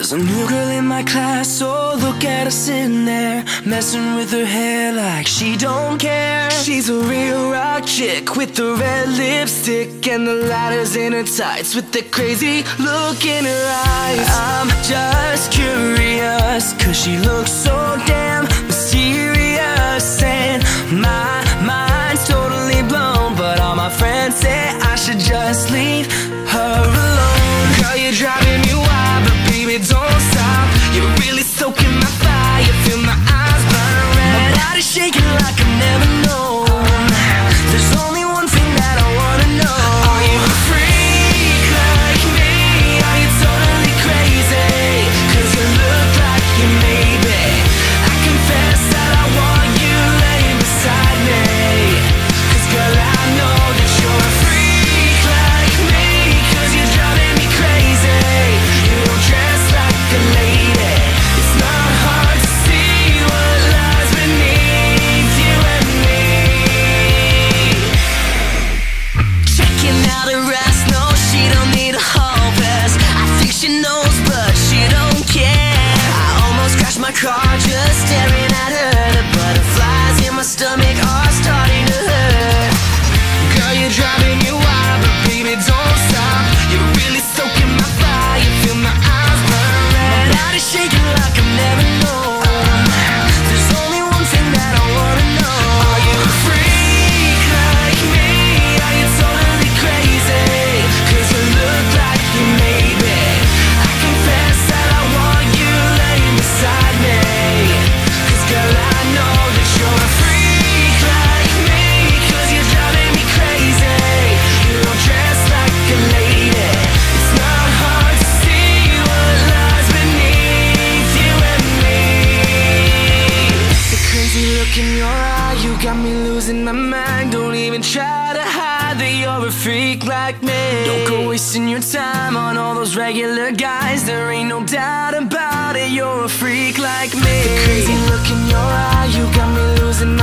There's a new girl in my class, oh look at her sitting there Messing with her hair like she don't care. She's a real rock chick with the red lipstick And the lighters in her tights with the crazy look in her eyes. I'm just curious, cause she looks so damn mysterious. And my mind's totally blown But all my friends say I should just leave she knows, but she don't care. I almost crashed my car in your eye You got me losing my mind. Don't even try to hide that you're a freak like me. Don't go wasting your time on all those regular guys. There ain't no doubt about it You're a freak like me. The crazy look in your eye You got me losing